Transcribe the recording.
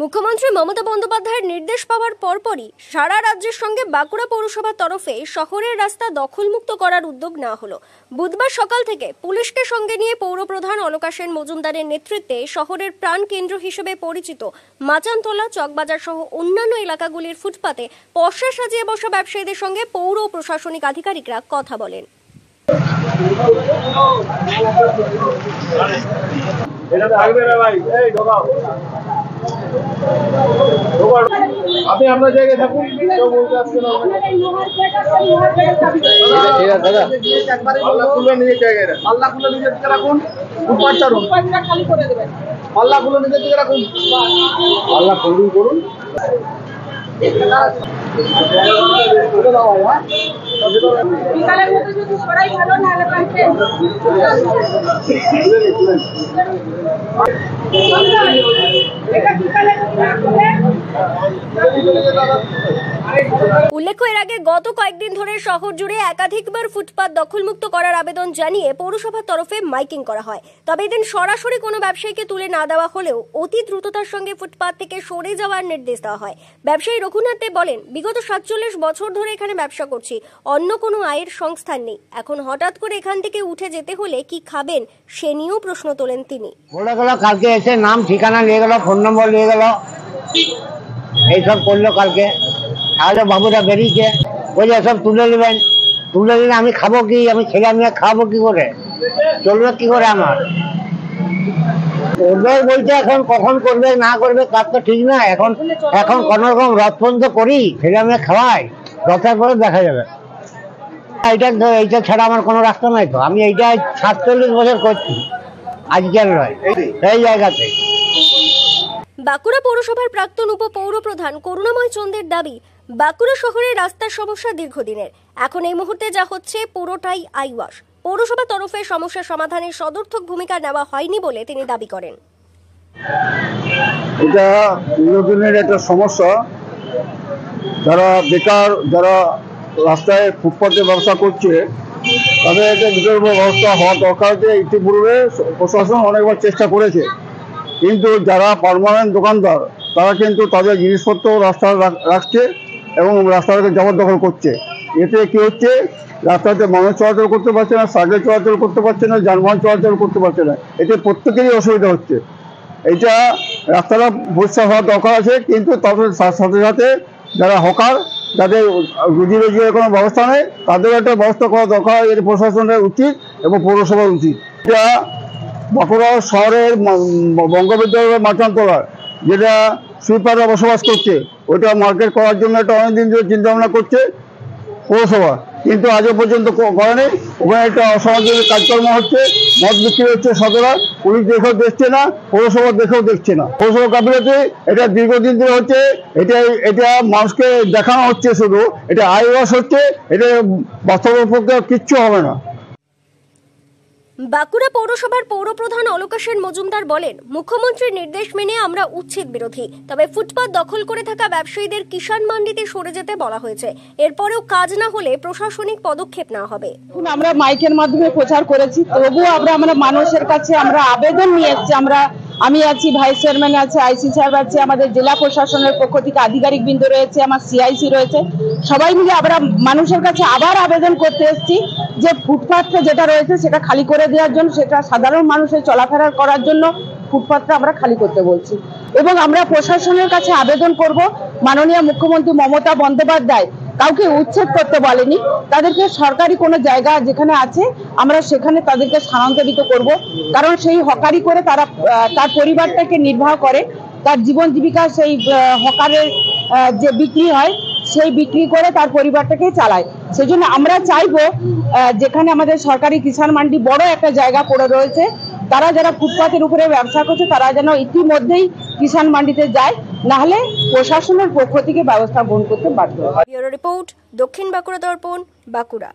মুখ্যমন্ত্রী মমতা বন্দ্যোপাধ্যায়ের নির্দেশ পাওয়ার পরপরই সারা রাজ্যের সঙ্গে বাঁকুড়া পৌরসভার তরফে শহরের রাস্তা দখলমুক্ত করার উদ্যোগ নেওয়া হলো। বুধবার সকাল থেকে পুলিশকে সঙ্গে নিয়ে পৌরপ্রধান অলকা সেন মজুমদারের নেতৃত্বে শহরের প্রাণ কেন্দ্র হিসেবে পরিচিত মাচানতলা চকবাজার সহ অন্যান্য এলাকাগুলির ফুটপাতে পশা সাজিয়ে বসা ব্যবসায়ীদের সঙ্গে পৌর প্রশাসনিক আধিকারিকরা কথা বলেন। এটা থাকবে না ভাই। এই ঢোকাও। আপনি আপনার জায়গায় থাকুন কেউ বলতে আসছে না। দাদা। পাল্লা খুলবে নিজের জায়গায় রাখুন। পাল্লা খুলে নিজের দিকে রাখুন ফুটপাথ ছাড়ুন। পাল্লা খুলে নিজের দিকে রাখুন। পাল্লা খুলুন করুন? বিকালের মধ্যে যদি সরাই ভালো না হলে পারছে এটা বিকালের মধ্যে রাখবে উল্লেখ্য, এর আগে গত কয়েকদিন ধরে শহর জুড়ে একাধিকবার ফুটপাত দখলমুক্ত করার আবেদন জানিয়ে পৌরসভার তরফে মাইকিং করা হয়। তবে এদিন সরাসরি কোনো ব্যবসায়ীকে তুলে না দেওয়া হলেও অতি দ্রুততার সঙ্গে ফুটপাত থেকে সরে যাওয়ার নির্দেশ দেওয়া হয়। ব্যবসায়ী রঘুনাথ দেব বলেন, বিগত সাতচল্লিশ বছর ধরে এখানে ব্যবসা করছি, অন্য কোনো আয়ের সংস্থান নেই। এখন হঠাৎ করে এখান থেকে উঠে যেতে হলে কি খাবেন সে নিয়েও প্রশ্ন তোলেন তিনি। বলে গেল, কালকে এসে নাম, ঠিকানা নিয়ে গেল, ফোন নম্বর নিয়ে গেল, এইসব করল কালকে। তাহলে বাবুরা বেরিয়েছে। বলে সব তুলে নেবেন। তুলে নিলে আমি খাব কি? আমি ছেলে মেয়ে খাব কি করে? চলবে কি করে আমার? ওদের বলতে এখন কখন করবে, না করবে তার তো ঠিক না। এখন এখন কোন রকম রথ পর্যন্ত করি, ছেলে মেয়ে খাওয়াই, রথের পরে দেখা যাবে। এইটা এইটা ছাড়া আমার কোনো রাস্তা নাই তো। আমি এইটা সাতচল্লিশ বছর করছি। আজকের নয় এই জায়গাতে। বাঁকুড়া পৌরসভার প্রাক্তন উপ পৌরপ্রধান করুণাময় চন্দ্রের দাবি বাঁকুড়া শহরের রাস্তার সমস্যা দীর্ঘদিনের। এখন এই মুহূর্তে যা হচ্ছে পুরোটাই আইওয়াশ পৌরসভা তরফে সমস্যা সমাধানে সদর্থক ভূমিকা নেওয়া হয়নি বলে তিনি দাবি করেন। এটা দীর্ঘদিনের একটা সমস্যা। যারা বেকার, যারা রাস্তায় ফুটপাতে ব্যবসা করছে, তাদের একটা বিকল্প ব্যবস্থা হওয়া দরকার যে ইতিপূর্বে প্রশাসন অনেকবার চেষ্টা করেছে। কিন্তু যারা পারমানেন্ট দোকানদার, তারা কিন্তু তাদের জিনিসপত্র রাস্তায় রাখছে। এবং রাস্তাটাকে জবরদখল করছে। এতে কি হচ্ছে? রাস্তাতে মানুষ চলাচল করতে পারছে না, সাইকেল চলাচল করতে পারছে না, যানবাহন চলাচল করতে পারছে না। এতে প্রত্যেকেরই অসুবিধা হচ্ছে। এটা রাস্তাটা পরিষ্কার হওয়ার দরকার আছে, কিন্তু তাদের সাথে সাথে যারা হকার, যাদের রুজি রোজগারের কোনো ব্যবস্থা নেই, তাদের একটা ব্যবস্থা করা দরকার এর প্রশাসনের উচিত এবং পৌরসভার উচিত। এটা বাঁকুড়া শহরের ম- বঙ্গবিদ্যালয়ের মাচানতলার যেটা সুইপাররা বসবাস করছে। ওইটা মার্কেট করার জন্য একটা অনেকদিন ধরে চিন্তা ভাবনা করছে পৌরসভা। কিন্তু আজও পর্যন্ত করেনি ওখানে একটা অসামাজিক কাজকর্ম হচ্ছে, মদ বিক্রি হচ্ছে সদরা পুলিশ দেখেও দেখছে না, পৌরসভা দেখেও দেখছে না। পৌরসভা কাবিলাতে এটা দীর্ঘদিন ধরে হচ্ছে, এটা এটা মানুষকে দেখানো হচ্ছে শুধু। এটা আইওয়াস হচ্ছে, এটা বাস্তবের পক্ষে কিচ্ছু হবে না। বাঁকুড়া পৌরসভার পৌরপ্রধান অলকা সেন মজুমদার বলেন, মুখ্যমন্ত্রীর নির্দেশ মেনে আমরা উচ্ছেদ বিরোধী, তবে ফুটপাত দখল করে থাকা ব্যবসায়ীদের কিষাণ মান্ডিতে সরে যেতে বলা হয়েছে। এরপরেও কাজ না হলে প্রশাসনিক পদক্ষেপ না হবে। আমরা মাইকের মাধ্যমে প্রচার করেছি, তবুও আমরা আমরা মানুষের কাছে আমরা আবেদন নিয়ে এসেছি, আমরা, আমি আছি, ভাইস চেয়ারম্যান আছে, আইসি সাহেব আছে, আমাদের জেলা প্রশাসনের পক্ষ থেকে আধিকারিক বৃন্দ রয়েছে, আমার সিআইসি রয়েছে, সবাই মিলে আমরা মানুষের কাছে আবার আবেদন করতে এসেছি। যে ফুটপাথটা যেটা রয়েছে সেটা খালি করে দেওয়ার জন্য, সেটা সাধারণ মানুষের চলাফেরা করার জন্য ফুটপাথটা আমরা খালি করতে বলছি। এবং আমরা প্রশাসনের কাছে আবেদন করব, মাননীয় মুখ্যমন্ত্রী মমতা বন্দ্যোপাধ্যায় কাউকে উচ্ছেদ করতে বলেনি। তাদেরকে সরকারি কোনো জায়গা যেখানে আছে, আমরা সেখানে তাদেরকে স্থানান্তরিত করব। কারণ সেই হকারি করে তারা তার পরিবারটাকে নির্বাহ করে। তার জীবন জীবিকা সেই হকারের যে বিক্রি হয় সেই বিক্রি করে তার পরিবারটাকেই চালায়। সেই জন্য আমরা চাইব যেখানে আমাদের সরকারি কিষাণ মান্ডি বড় একটা জায়গা পড়ে রয়েছে, তারা যারা ফুটপাতের উপরে ব্যবসা করছে, তারা যেন ইতিমধ্যেই কিষাণ মান্ডিতে যায়, নাহলে প্রশাসনের পক্ষ থেকে ব্যবস্থা গ্রহণ করতে বাধ্য হয় রিপোর্ট, দক্ষিণ বাঁকুড়া দর্পণ, বাঁকুড়া।